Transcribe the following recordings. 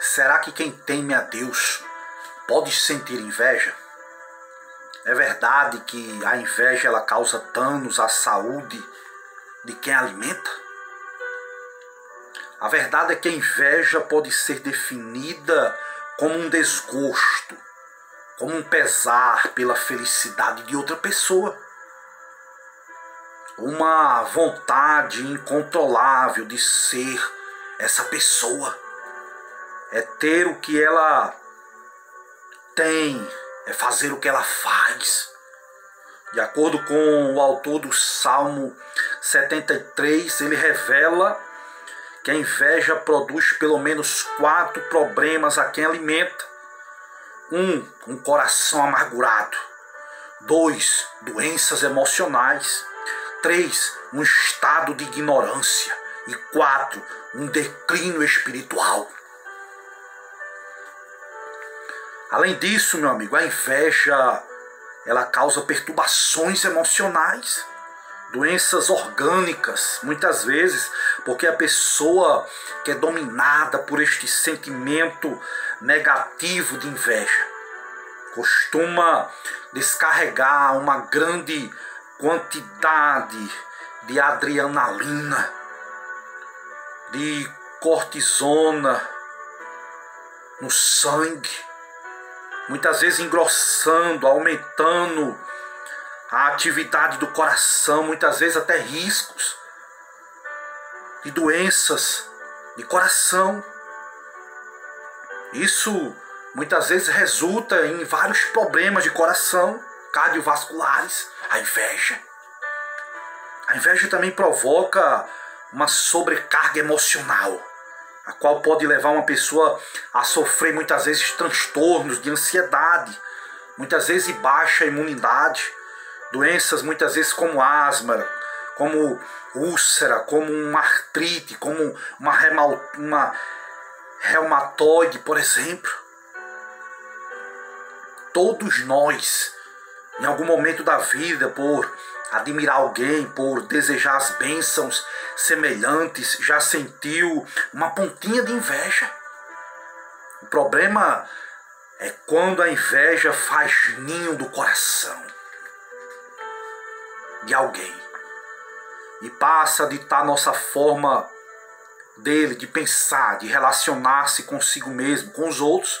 Será que quem teme a Deus pode sentir inveja? É verdade que a inveja ela causa danos à saúde de quem alimenta? A verdade é que a inveja pode ser definida como um desgosto, como um pesar pela felicidade de outra pessoa. Uma vontade incontrolável de ser essa pessoa. É ter o que ela tem, é fazer o que ela faz. De acordo com o autor do Salmo 73, ele revela que a inveja produz pelo menos quatro problemas a quem alimenta. Um, um coração amargurado. Dois, doenças emocionais. Três, um estado de ignorância. E quatro, um declínio espiritual. Além disso, meu amigo, a inveja ela causa perturbações emocionais, doenças orgânicas, muitas vezes, porque a pessoa que é dominada por este sentimento negativo de inveja costuma descarregar uma grande quantidade de adrenalina, de cortisona no sangue muitas vezes engrossando, aumentando a atividade do coração, muitas vezes até riscos de doenças de coração. Isso muitas vezes resulta em vários problemas de coração cardiovasculares, a inveja. A inveja também provoca uma sobrecarga emocional a qual pode levar uma pessoa a sofrer muitas vezes transtornos de ansiedade, muitas vezes baixa imunidade, doenças muitas vezes como asma, como úlcera, como uma artrite, como uma, remal, uma reumatoide, por exemplo. Todos nós, em algum momento da vida, por admirar alguém, por desejar as bênçãos semelhantes, já sentiu uma pontinha de inveja. O problema é quando a inveja faz ninho do coração de alguém e passa a ditar nossa forma dele de pensar, de relacionar-se consigo mesmo, com os outros.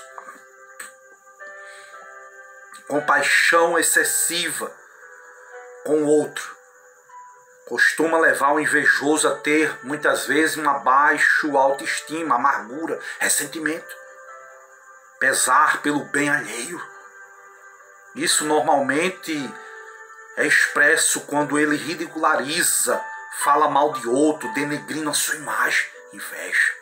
Compaixão excessiva com o outro costuma levar o invejoso a ter muitas vezes uma baixa autoestima, amargura, ressentimento, pesar pelo bem alheio. Isso normalmente é expresso quando ele ridiculariza, fala mal de outro, denegrindo a sua imagem, inveja.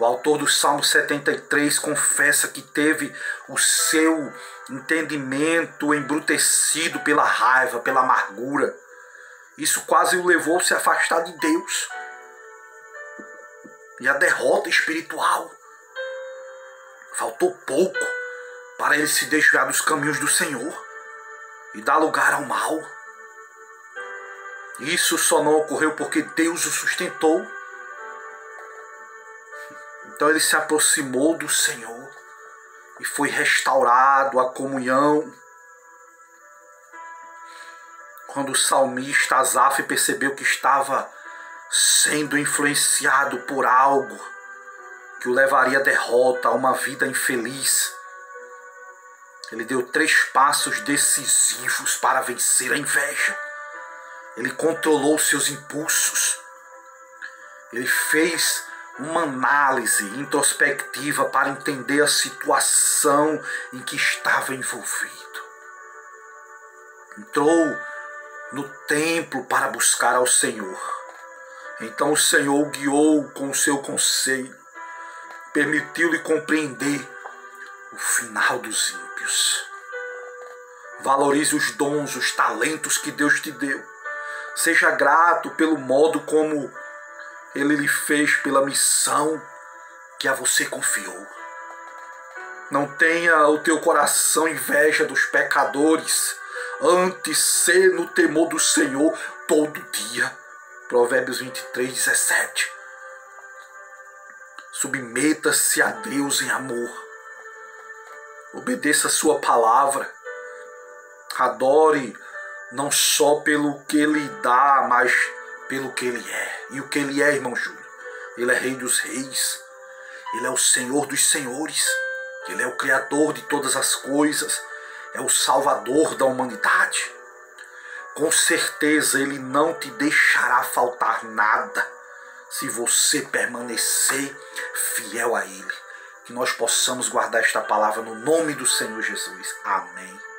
O autor do Salmo 73 confessa que teve o seu entendimento embrutecido pela raiva, pela amargura. Isso quase o levou a se afastar de Deus. E a derrota espiritual. Faltou pouco para ele se desviar dos caminhos do Senhor e dar lugar ao mal. Isso só não ocorreu porque Deus o sustentou então ele se aproximou do Senhor e foi restaurado a comunhão. Quando o salmista Asaf percebeu que estava sendo influenciado por algo que o levaria à derrota, a uma vida infeliz, ele deu três passos decisivos para vencer a inveja. Ele controlou seus impulsos. Ele fez uma análise introspectiva para entender a situação em que estava envolvido. Entrou no templo para buscar ao Senhor. Então o Senhor o guiou com o seu conselho, permitiu-lhe compreender o final dos ímpios. Valorize os dons, os talentos que Deus te deu. Seja grato pelo modo como ele lhe fez pela missão que a você confiou. Não tenha o teu coração inveja dos pecadores, antes ser no temor do Senhor todo dia. Provérbios 23, 17. Submeta-se a Deus em amor. Obedeça a sua palavra. Adore não só pelo que ele dá, mas pelo que ele é. E o que ele é, irmão Júlio? Ele é Rei dos Reis. Ele é o Senhor dos Senhores. Ele é o Criador de todas as coisas. É o Salvador da humanidade. Com certeza ele não te deixará faltar nada se você permanecer fiel a ele. Que nós possamos guardar esta palavra no nome do Senhor Jesus. Amém.